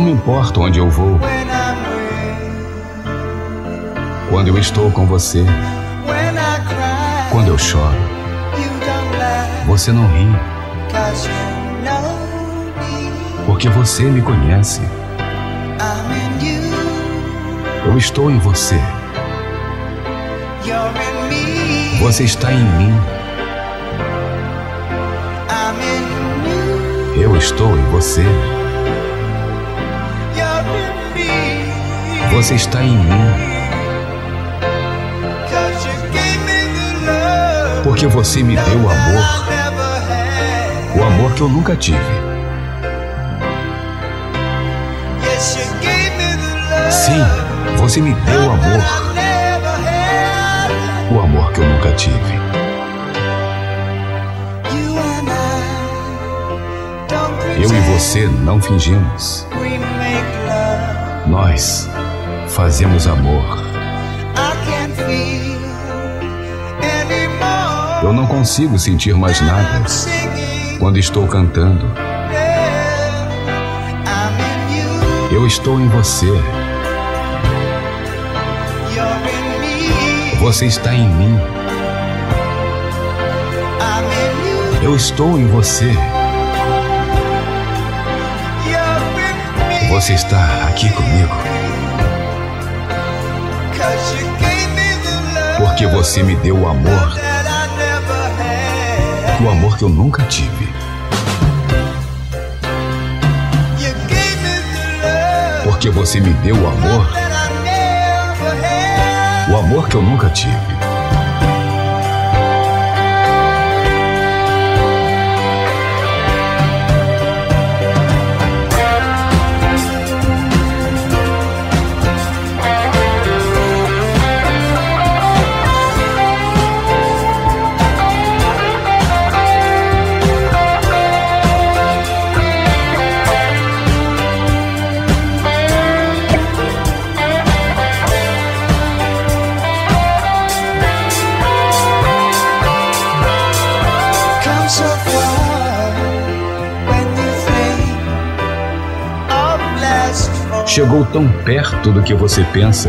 me importo onde eu vou. Quando eu estou com você, quando eu choro, você não ri, porque você me conhece. Eu estou em você, você está em mim, eu estou em você, você está em mim, porque você me deu o amor, o amor que eu nunca tive. Sim, você me deu o amor, o amor que eu nunca tive. Eu e você não fingimos, nós fazemos amor. Eu não consigo sentir mais nada quando estou cantando. Eu estou em você, você está em mim, eu estou em você, você está aqui comigo, porque você me deu o amor, o amor que eu nunca tive, porque você me deu o amor, o amor que eu nunca tive. Chegou tão perto do que você pensa,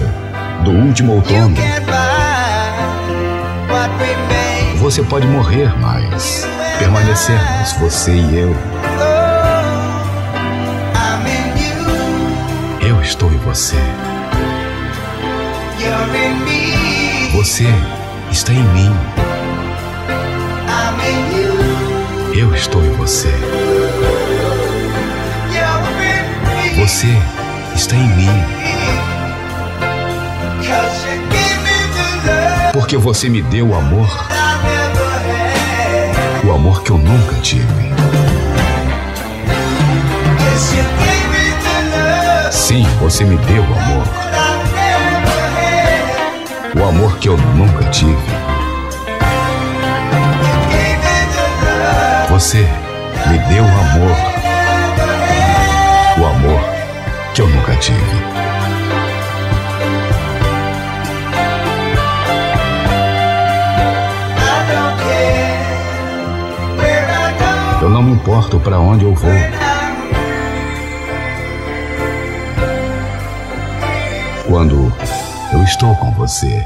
do último outono. Você pode morrer, mas permanecermos você e eu. Oh, Eu estou em você, você está em mim. Eu estou em você, você está em mim, porque você me deu o amor, o amor que eu nunca tive. Sim, você me deu o amor, o amor que eu nunca tive. Você me deu o amor, go. Eu não me importo para onde eu vou. Quando eu estou com você.